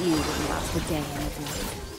You wouldn't last a day in the void.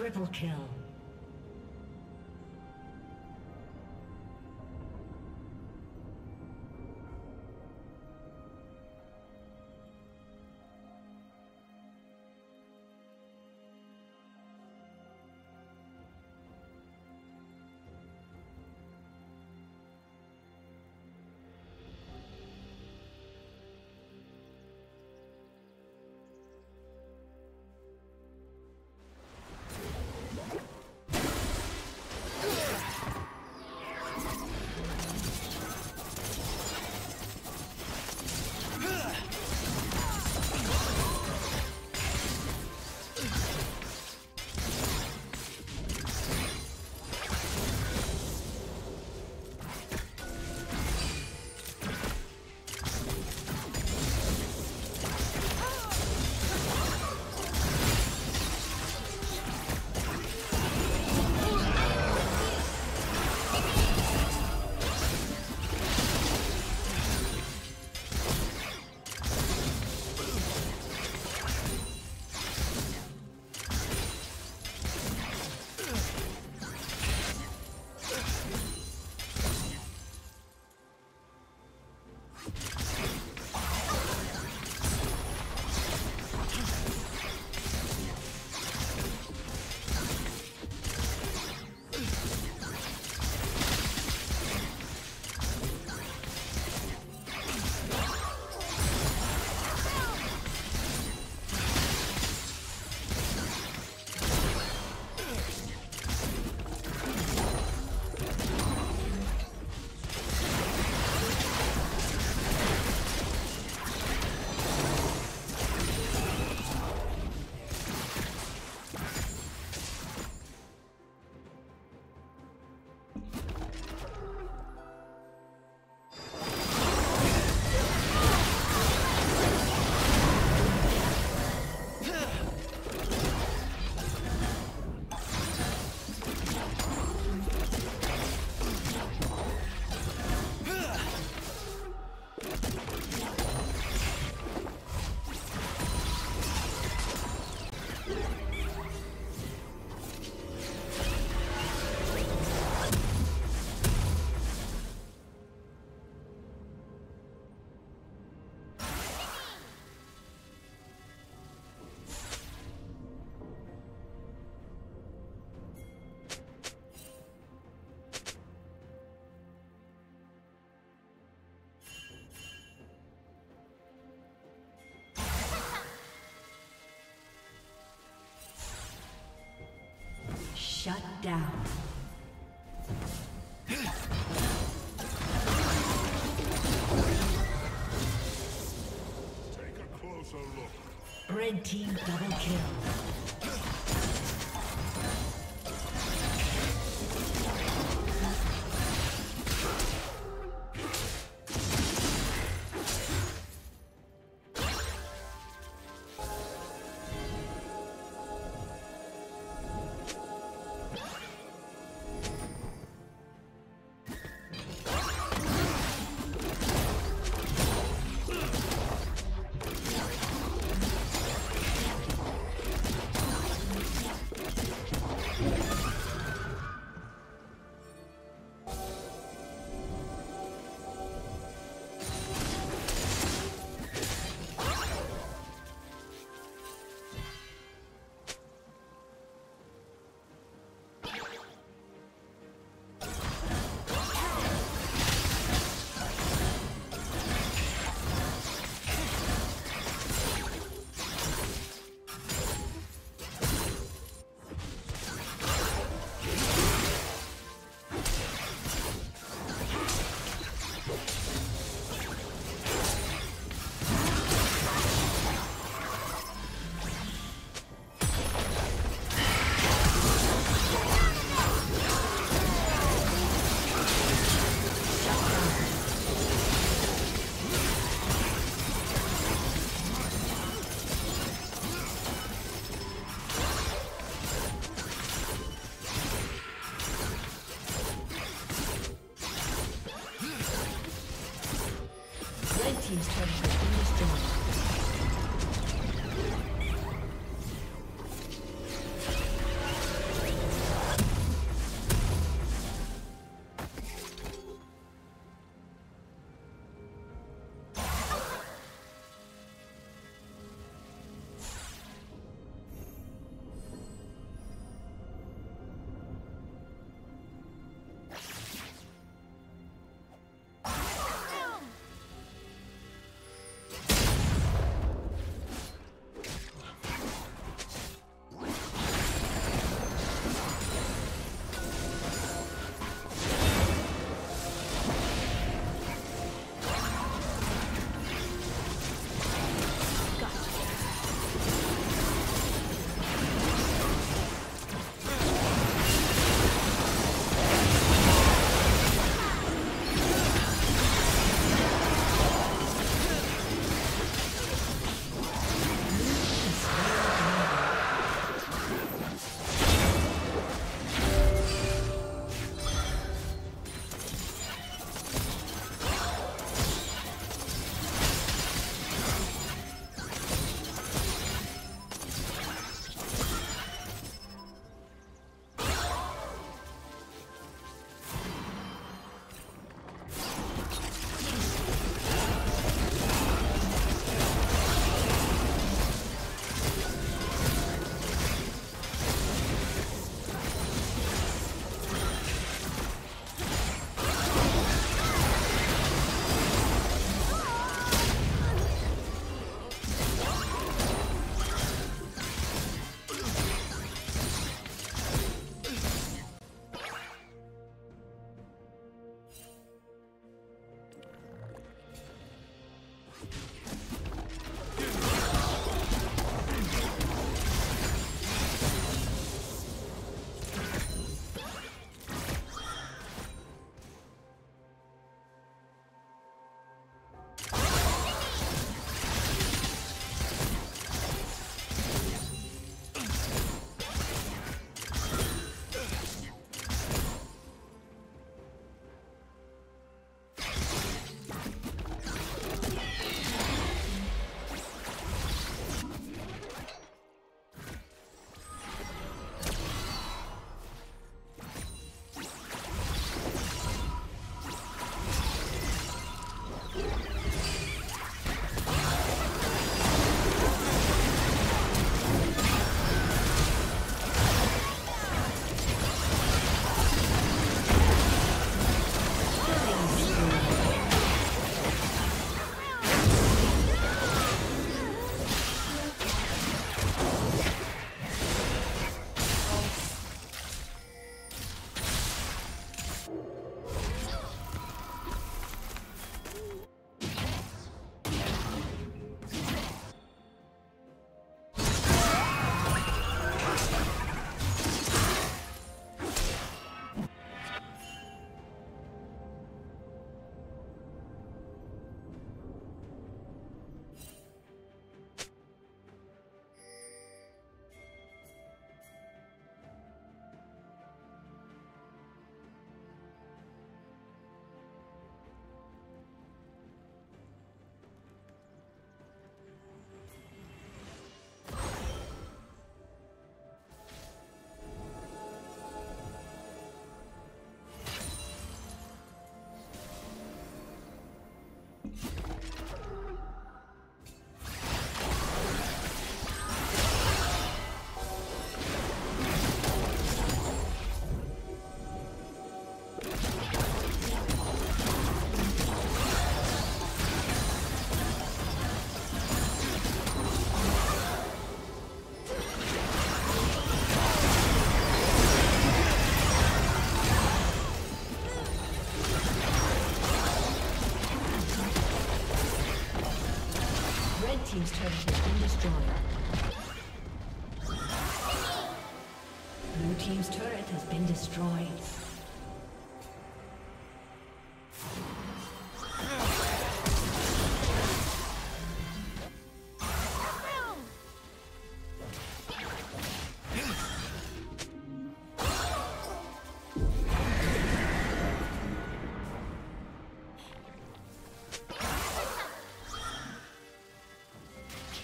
Triple kill. Shut down. Take a closer look. Red team double kill. Been destroyed.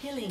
Killing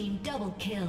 Team double kill.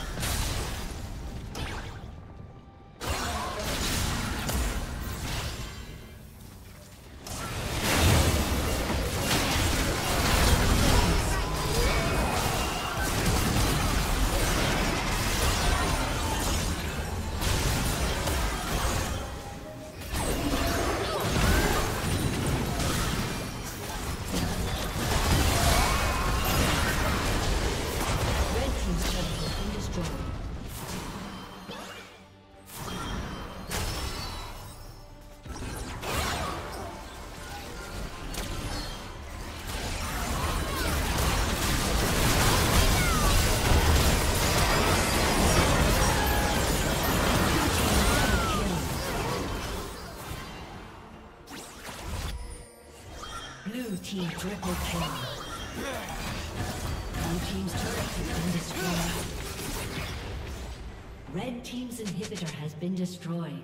Team triple kill. Blue team's turret has been destroyed. Red team's inhibitor has been destroyed.